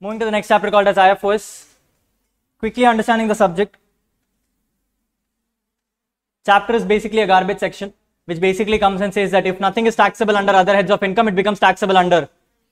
Moving to the next chapter called as IFOS. Quickly understanding the subject. Chapter is basically a garbage section, which basically comes and says that if nothing is taxable under other heads of income, it becomes taxable under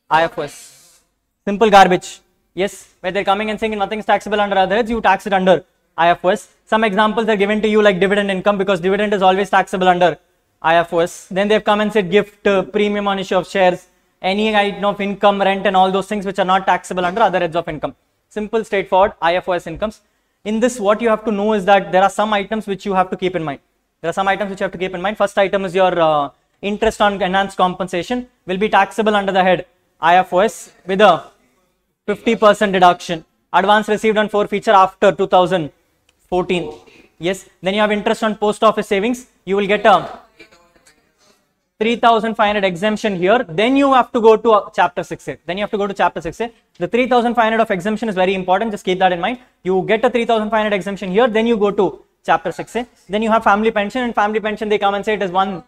IFOS. Simple garbage. Yes, where they're coming and saying nothing is taxable under other heads, you tax it under IFOS. Some examples are given to you like dividend income because dividend is always taxable under IFOS. Then they've come and said gift, uh, premium on issue of shares, any item of income, rent, and all those things which are not taxable under other heads of income. Simple, straightforward IFOS incomes. In this, what you have to know is that there are some items which you have to keep in mind. There are some items which you have to keep in mind. First item is your uh, interest on enhanced compensation will be taxable under the head IFOS with a 50% deduction. Advance received on forfeiture after 2014. Yes. Then you have interest on post office savings. You will get a 3500 exemption here. Then you have to go to uh, chapter 6A. Then you have to go to chapter 6A. The 3500 of exemption is very important. Just keep that in mind. You get a 3500 exemption here. Then you go to chapter 6A. Then you have family pension and family pension. They come and say it is one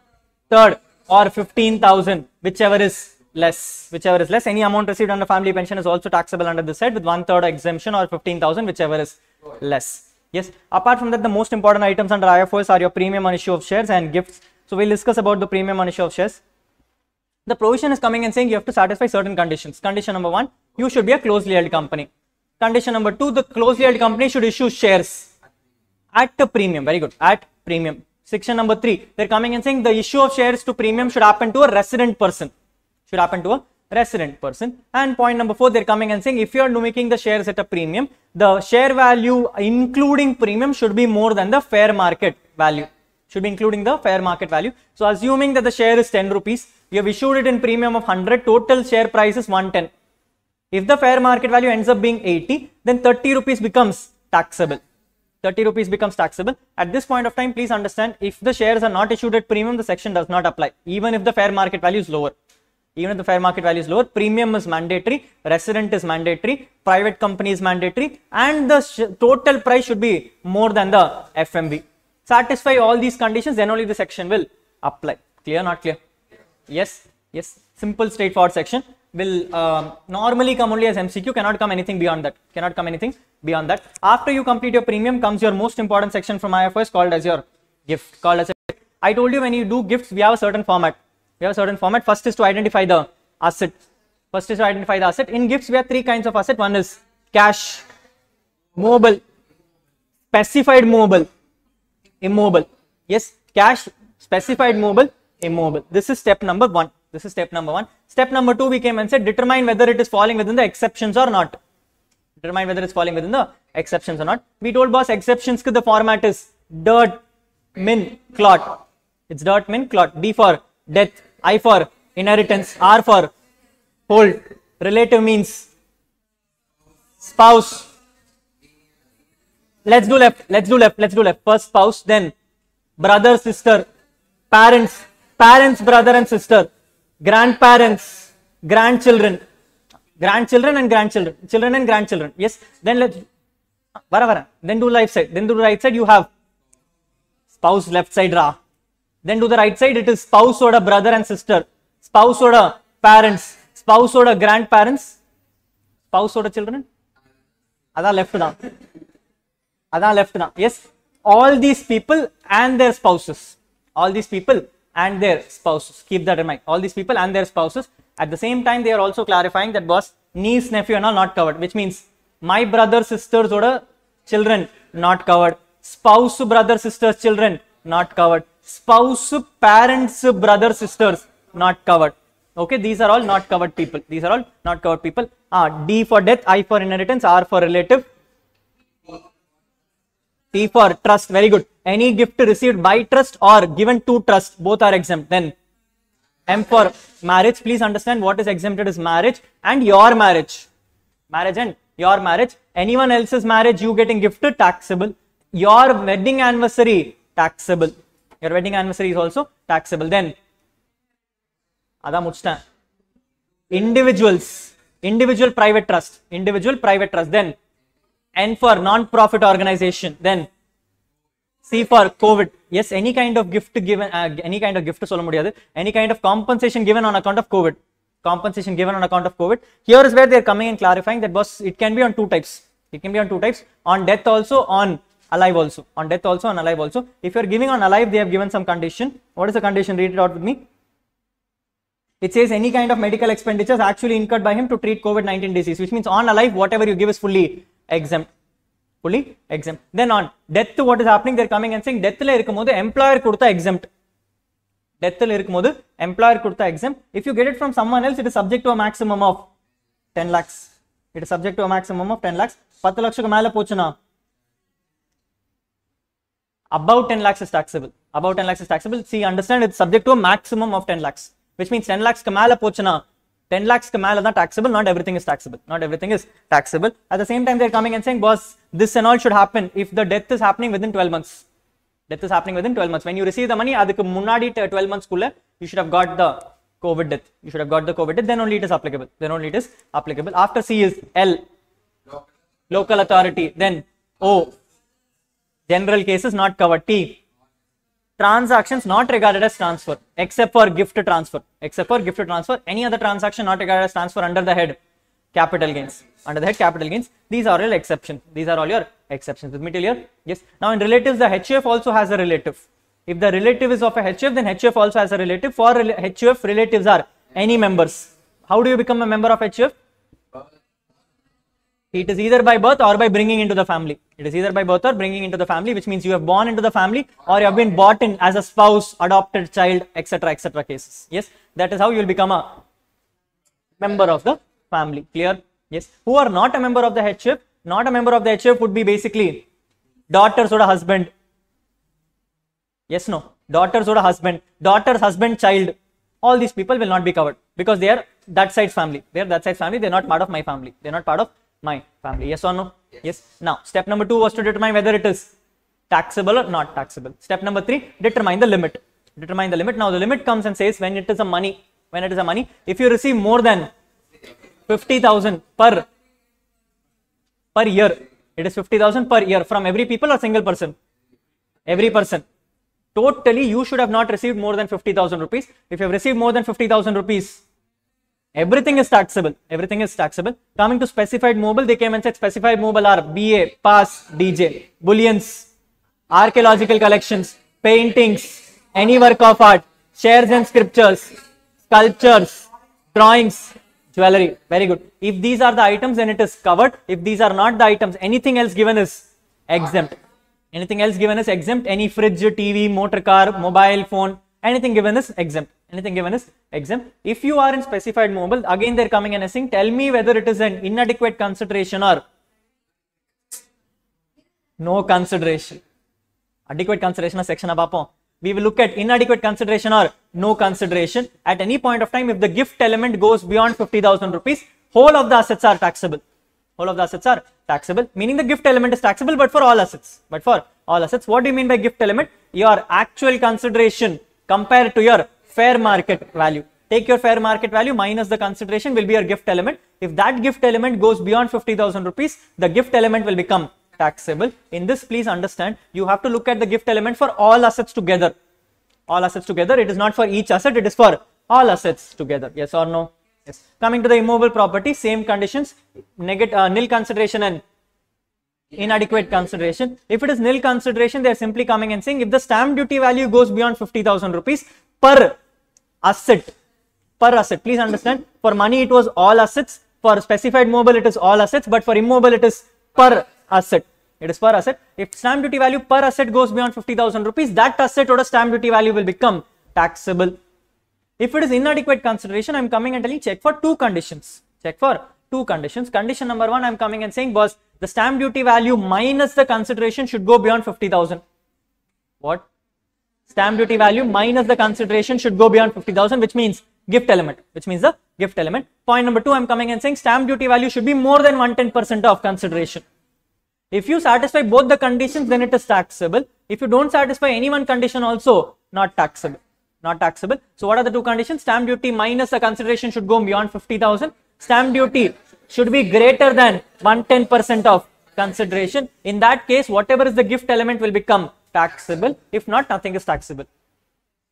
third or 15,000, whichever is less. Whichever is less. Any amount received under family pension is also taxable under this head with one third exemption or 15,000, whichever is less. Yes. Apart from that, the most important items under IFOS are your premium on issue of shares and gifts. So we'll discuss about the premium on issue of shares. The provision is coming and saying you have to satisfy certain conditions. Condition number one, you should be a closely held company. Condition number two, the closely held company should issue shares at a premium. Very good. At premium. Section number three, they're coming and saying the issue of shares to premium should happen to a resident person. Should happen to a resident person. And point number four, they're coming and saying if you are making the shares at a premium, the share value including premium should be more than the fair market value. Should be including the fair market value. So assuming that the share is 10 rupees, you have issued it in premium of 100, total share price is 110. If the fair market value ends up being 80, then 30 rupees becomes taxable. 30 rupees becomes taxable. At this point of time, please understand if the shares are not issued at premium, the section does not apply, even if the fair market value is lower. Even if the fair market value is lower, premium is mandatory, resident is mandatory, private company is mandatory, and the total price should be more than the FMV. Satisfy all these conditions, then only the section will apply. Clear, not clear? Yes, yes. Simple, straightforward section will um, normally come only as MCQ, cannot come anything beyond that. Cannot come anything beyond that. After you complete your premium comes your most important section from IFOS called as your gift. Called as a I told you when you do gifts, we have a certain format. We have a certain format. First is to identify the asset. First is to identify the asset. In gifts, we have three kinds of asset. One is cash, mobile, specified mobile, immobile. Yes, cash, specified mobile, immobile. This is step number one. This is step number one. Step number two, we came and said determine whether it is falling within the exceptions or not. Determine whether it's falling within the exceptions or not. We told boss exceptions the format is dirt, min, clot. It's dirt, min, clot. D for death, I for inheritance, R for hold. Relative means spouse Let's do left. Let's do left. Let's do left. First spouse, then brother, sister, parents, parents, brother and sister, grandparents, grandchildren, grandchildren and grandchildren, children and grandchildren. Yes. Then let's vara vara. Then do left side. Then do right side. You have spouse left side ra. Then do the right side. It is spouse or a brother and sister, spouse or a parents, spouse or a grandparents, spouse or a children. அதான் left தான் அதான் left தான் S all these people and there spouses all these people and there spouses keep that in mind all these people and there spouses at the same time there also clarifying that pass knees nephew and all not covered which means my brother sisters ஓட children not covered spouse brother sisters children not covered spouse parents brother sisters not covered okay these are all not covered people these are all not covered people ah d for death i for inheritance r for relative T for trust. Very good. Any gift received by trust or given to trust, both are exempt. Then M for marriage. Please understand what is exempted is marriage and your marriage. Marriage and your marriage. Anyone else's marriage, you getting gifted, taxable. Your wedding anniversary, taxable. Your wedding anniversary is also taxable. Then, Ada Individuals, individual private trust, individual private trust. Then, N for non-profit organization. Then C for COVID. Yes, any kind of gift given, uh, any kind of gift to any kind of compensation given on account of COVID. Compensation given on account of COVID. Here is where they are coming and clarifying that boss, it can be on two types. It can be on two types. On death also, on alive also. On death also, on alive also. If you are giving on alive, they have given some condition. What is the condition? Read it out with me. It says any kind of medical expenditures actually incurred by him to treat COVID-19 disease, which means on alive, whatever you give is fully exempt. Fully exempt. Then on death, what is happening? They're coming and saying death இருக்கும்போது employer கொடுத்த exempt. டெத்தில் இருக்கும்போது employer கொடுத்த exam if you get it from someone else it is subject to maximum of ten lakhs it is subject to maximum of ten lakhs பத்து லட்சத்துக்கு மேலே போச்சுன்னா above 10 lakhs is taxable above 10 lakhs is taxable see understand it's subject to a maximum of 10 lakhs which means 10 lakhs க்கு மேல போச்சுன்னா 10 lakhs க்கு மேல தான் taxable not everything is taxable not everything is taxable at the same time they're coming and saying boss this and all should happen if the death is happening within 12 months death is happening within 12 months when you receive the money அதுக்கு முன்னாடி 12 months குள்ள you should have got the covid death you should have got the covid death then only it is applicable then only it is applicable after c is l local authority then o general cases not covered t transactions not regarded as transfer except for gift transfer except for gift transfer any other transaction not regarded as transfer under the head capital gains. Under the head capital gains. These are all exceptions these are all your exceptions. With me till here yes. Now in relatives the HUF also has a relative. If the relative is of a HUF then HUF also has a relative. For HUF relatives are any members. How do you become a member of HUF it is either by birth or by bringing into the family. It is either by birth or bringing into the family, which means you have born into the family or you have been bought in as a spouse, adopted child, etc. etc. cases. Yes, that is how you will become a member of the family. Clear? Yes. Who are not a member of the headship? Not a member of the headship would be basically daughters or a husband. Yes, no. Daughters or a husband, daughters, husband, child. All these people will not be covered because they are that side's family. They are that side's family. They're not part of my family. They're not part of my family. Yes or no? Yes. Now, step number two was to determine whether it is taxable or not taxable. Step number three, determine the limit. Determine the limit. Now, the limit comes and says when it is a money, when it is a money, if you receive more than 50,000 per per year, it is 50,000 per year from every people or single person? Every person. Totally, you should have not received more than 50,000 rupees. If you have received more than 50,000 rupees, everything is taxable. Everything is taxable. Coming to specified mobile they came and said specified mobile are ba pass dj bullions archaeological collections paintings any work of art shares and scriptures sculptures drawings jewelry. Very good. If these are the items then it is covered. If these are not the items anything else given is exempt. Anything else given is exempt. Any fridge tv motor car mobile phone anything given is exempt anything given is exempt. If you are in specified mobile, again they're coming and asking, tell me whether it is an inadequate consideration or no consideration. Adequate consideration section above. We will look at inadequate consideration or no consideration. At any point of time, if the gift element goes beyond 50,000 rupees, whole of the assets are taxable. Whole of the assets are taxable, meaning the gift element is taxable, but for all assets. But for all assets, what do you mean by gift element? Your actual consideration compared to your fair market value. Take your fair market value minus the consideration will be your gift element. If that gift element goes beyond 50000 rupees the gift element will become taxable. In this please understand you have to look at the gift element for all assets together. All assets together it is not for each asset it is for all assets together. Yes or no? Yes. Coming to the immobile property same conditions negative uh, nil consideration and inadequate consideration. If it is nil consideration they are simply coming and saying if the stamp duty value goes beyond 50000 rupees per asset per asset. Please understand for money it was all assets for specified mobile it is all assets but for immobile it is per asset. It is per asset. If stamp duty value per asset goes beyond 50000 rupees that asset or stamp duty value will become taxable. If it is inadequate consideration i'm coming and telling check for two conditions. Check for two conditions. Condition number one i'm coming and saying boss the stamp duty value minus the consideration should go beyond 50000 what stamp duty value minus the consideration should go beyond 50000 which means gift element which means the gift element. Point number two i'm coming and saying stamp duty value should be more than 110% of consideration. If you satisfy both the conditions then it is taxable. If you don't satisfy any one condition also not taxable not taxable. So what are the two conditions? Stamp duty minus the consideration should go beyond 50000 stamp duty should be greater than 110% of consideration. In that case whatever is the gift element will become taxable if not nothing is taxable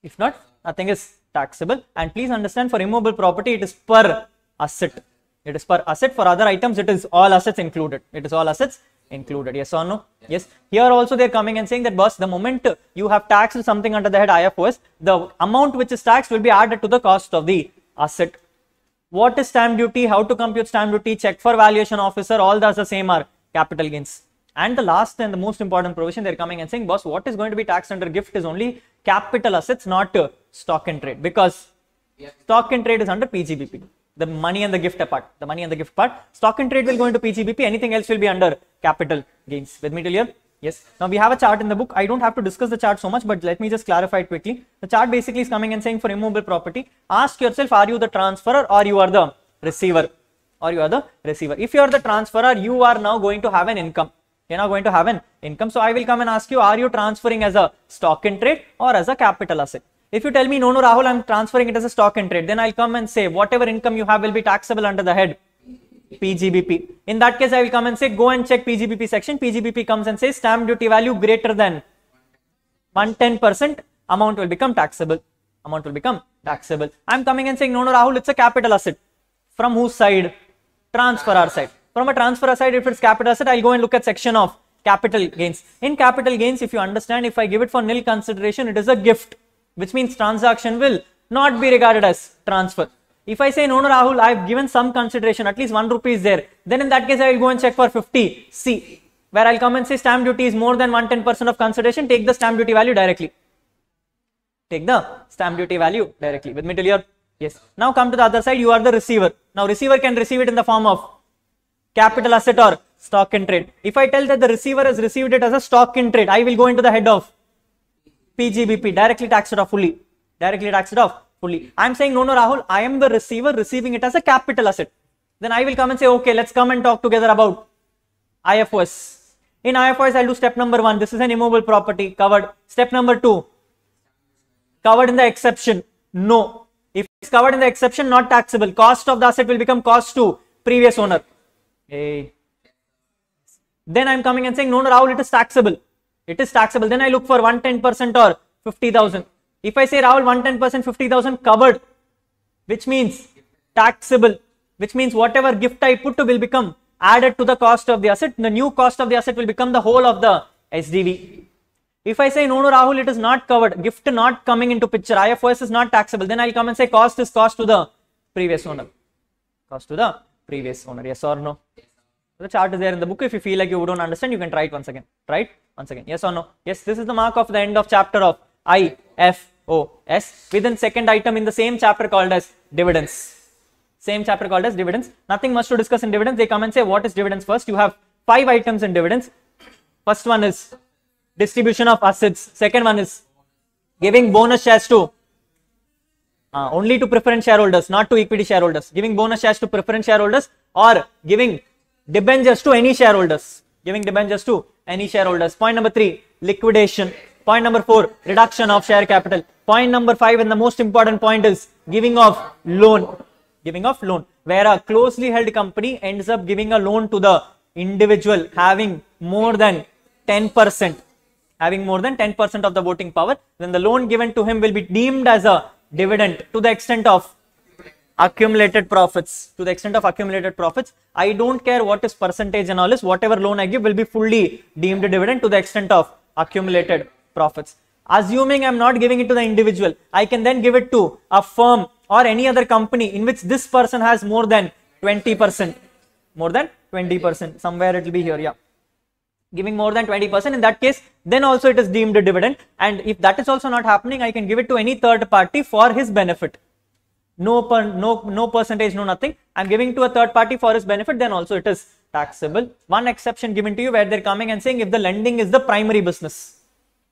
if not nothing is taxable. And please understand for immovable property, it is per asset. It is per asset. For other items, it is all assets included. It is all assets included. Yes or no? Yes. Here also they're coming and saying that boss, the moment you have taxed something under the head IFOS, the amount which is taxed will be added to the cost of the asset. What is stamp duty? How to compute stamp duty? Check for valuation officer. All that's the same are capital gains. And the last and the most important provision, they're coming and saying, boss, what is going to be taxed under gift is only capital assets, not uh, stock and trade. Because stock and trade is under PGBP. The money and the gift apart. The money and the gift part. Stock and trade will go into PGBP. Anything else will be under capital gains. With me till here? Yes. Now we have a chart in the book. I don't have to discuss the chart so much, but let me just clarify it quickly. The chart basically is coming and saying for immovable property, ask yourself, are you the transferor or you are the receiver? Or you are the receiver. If you are the transferor, you are now going to have an income you're not going to have an income. So I will come and ask you, are you transferring as a stock in trade or as a capital asset? If you tell me, no, no, Rahul, I'm transferring it as a stock in trade, then I'll come and say, whatever income you have will be taxable under the head PGBP. In that case, I will come and say, go and check PGBP section. PGBP comes and says stamp duty value greater than 110% amount will become taxable. Amount will become taxable. I'm coming and saying, no, no, Rahul, it's a capital asset. From whose side? Transferor side. From a transfer aside, if it's capital asset, I'll go and look at section of capital gains. In capital gains, if you understand, if I give it for nil consideration, it is a gift, which means transaction will not be regarded as transfer. If I say, no, no, Rahul, I've given some consideration, at least one rupee is there, then in that case, I will go and check for 50 C, where I'll come and say stamp duty is more than 110% of consideration, take the stamp duty value directly. Take the stamp duty value directly. With me till here? Yes. Now come to the other side, you are the receiver. Now receiver can receive it in the form of capital asset or stock in trade. If I tell that the receiver has received it as a stock in trade, I will go into the head of PGBP, directly tax it off fully. Directly tax it off fully. I am saying, no, no, Rahul, I am the receiver receiving it as a capital asset. Then I will come and say, okay, let's come and talk together about IFOS. In IFOS, I'll do step number one. This is an immovable property covered. Step number two, covered in the exception. No. If it's covered in the exception, not taxable. Cost of the asset will become cost to previous owner. A. Then I'm coming and saying, no, no, Rahul, it is taxable. It is taxable. Then I look for 110% or 50,000. If I say Rahul 110% 50,000 covered, which means taxable, which means whatever gift I put to will become added to the cost of the asset. The new cost of the asset will become the whole of the SDV. If I say no, no, Rahul, it is not covered, gift not coming into picture, IFOS is not taxable, then I'll come and say cost is cost to the previous owner. Cost to the previous owner, yes or no? The chart is there in the book. If you feel like you don't understand, you can try it once again. It once again. Yes or no? Yes, this is the mark of the end of chapter of IFOS. Within second item in the same chapter called as dividends. Same chapter called as dividends. Nothing much to discuss in dividends. They come and say what is dividends first. You have five items in dividends. First one is distribution of assets. Second one is giving bonus shares to uh, only to preference shareholders, not to equity shareholders. Giving bonus shares to preference shareholders or giving debentures to any shareholders. Giving debentures to any shareholders. Point number three, liquidation. Point number four, reduction of share capital. Point number five, and the most important point is giving of loan. Giving of loan, where a closely held company ends up giving a loan to the individual having more than 10%, having more than 10% of the voting power, then the loan given to him will be deemed as a dividend to the extent of accumulated profits to the extent of accumulated profits i don't care what is percentage and all this whatever loan i give will be fully deemed a dividend to the extent of accumulated profits. Assuming i'm not giving it to the individual i can then give it to a firm or any other company in which this person has more than 20 percent more than 20 percent somewhere it will be here yeah giving more than 20 percent in that case then also it is deemed a dividend. And if that is also not happening i can give it to any third party for his benefit. No per, no no percentage no nothing. I'm giving to a third party for his benefit then also it is taxable. One exception given to you where they're coming and saying if the lending is the primary business.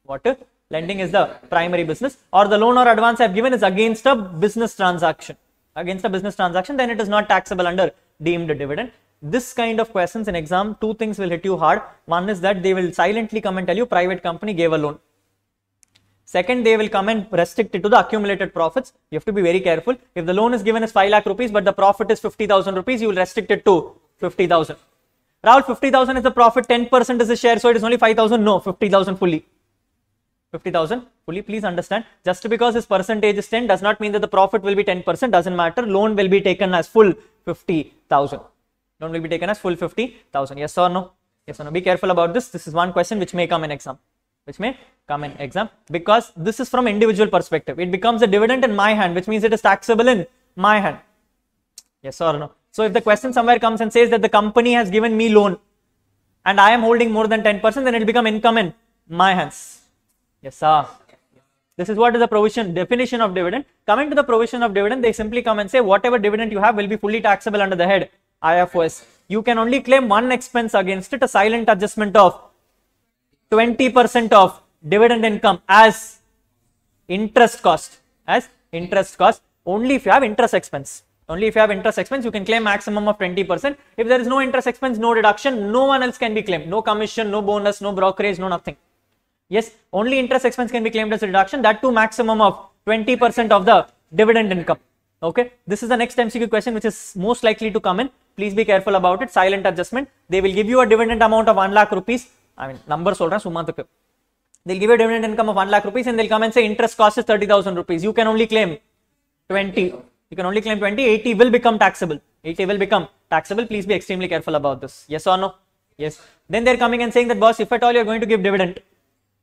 What? If lending is the primary business or the loan or advance i've given is against a business transaction. Against a business transaction then it is not taxable under deemed a dividend this kind of questions in exam two things will hit you hard one is that they will silently come and tell you private company gave a loan Second, they will come and restrict it to the accumulated profits. You have to be very careful. If the loan is given as 5 lakh rupees, but the profit is 50,000 rupees, you will restrict it to 50,000. Rahul, 50,000 is the profit, 10% is the share, so it is only 5,000. No, 50,000 fully. 50,000 fully. Please understand, just because his percentage is 10 does not mean that the profit will be 10%. Doesn't matter. Loan will be taken as full 50,000. Loan will be taken as full 50,000. Yes or no? Yes or no? Be careful about this. This is one question which may come in exam. Which may come in exam because this is from individual perspective. It becomes a dividend in my hand, which means it is taxable in my hand. Yes or no? So if the question somewhere comes and says that the company has given me loan and I am holding more than 10%, then it will become income in my hands. Yes, sir. This is what is the provision definition of dividend. Coming to the provision of dividend, they simply come and say whatever dividend you have will be fully taxable under the head IFOS. You can only claim one expense against it, a silent adjustment of 20% of dividend income as interest cost. As interest cost only if you have interest expense. Only if you have interest expense, you can claim maximum of 20%. If there is no interest expense, no deduction, no one else can be claimed. No commission, no bonus, no brokerage, no nothing. Yes, only interest expense can be claimed as a deduction. That too maximum of 20% of the dividend income. Okay, this is the next MCQ question which is most likely to come in. Please be careful about it. Silent adjustment. They will give you a dividend amount of 1 lakh rupees. I mean, number solran summa. They'll give you a dividend income of 1 lakh rupees and they'll come and say interest cost is 30,000 rupees. You can only claim 20. You can only claim 20. 80 will become taxable. 80 will become taxable. Please be extremely careful about this. Yes or no? Yes. Then they're coming and saying that boss, if at all you're going to give dividend,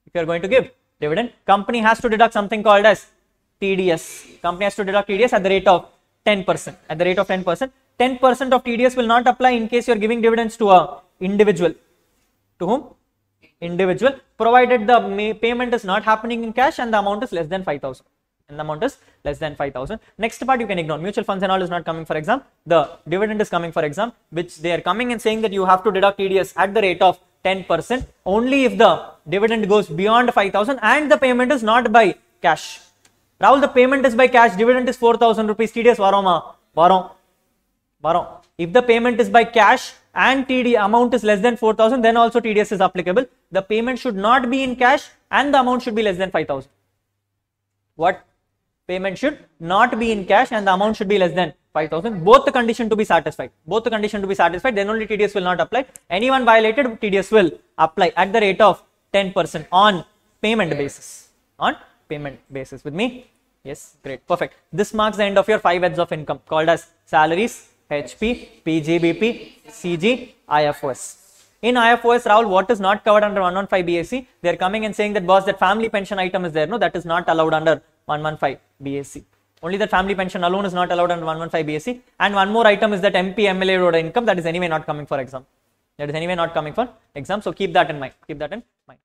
if you're going to give dividend, company has to deduct something called as TDS. Company has to deduct TDS at the rate of 10%. At the rate of 10%. 10% of TDS will not apply in case you're giving dividends to a individual. To whom? individual provided the payment is not happening in cash and the amount is less than 5000 and the amount is less than 5000 next part you can ignore mutual funds and all is not coming for exam the dividend is coming for exam which they are coming and saying that you have to deduct TDS at the rate of 10% only if the dividend goes beyond 5000 and the payment is not by cash Rahul the payment is by cash. Dividend is 4000 rupees. TDS varoma ah. varom varom. If the payment is by cash and TD amount is less than 4000 then also TDS is applicable. The payment should not be in cash and the amount should be less than 5000 what? Payment should not be in cash and the amount should be less than 5000 both the condition to be satisfied. Both the condition to be satisfied then only TDS will not apply. Anyone violated TDS will apply at the rate of 10% on payment basis. On payment basis. With me yes great perfect this marks the end of your five heads of income called as salaries HP, PGBP, CG, IFOS. In IFOS, Rahul, what is not covered under 115 BAC? They are coming and saying that boss, that family pension item is there. No, that is not allowed under 115 BAC. Only that family pension alone is not allowed under 115 BAC. And one more item is that MP, MLA road income that is anyway not coming for exam. That is anyway not coming for exam. So keep that in mind. Keep that in mind.